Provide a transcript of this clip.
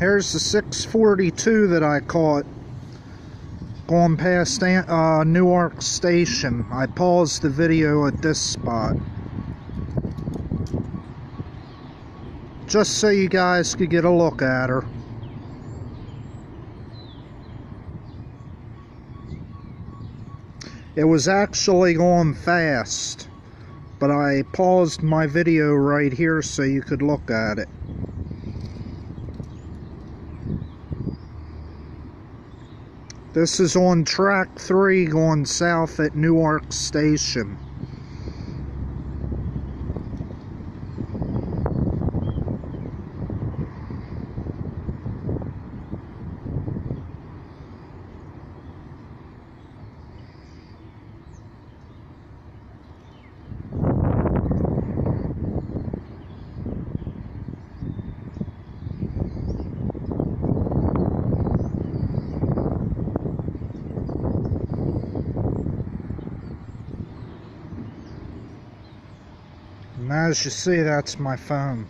Here's the 642 that I caught going past uh, Newark Station. I paused the video at this spot. Just so you guys could get a look at her. It was actually going fast, but I paused my video right here so you could look at it. This is on track 3 going south at Newark Station. And as you see, that's my phone.